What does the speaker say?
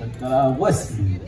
شكرا واسلم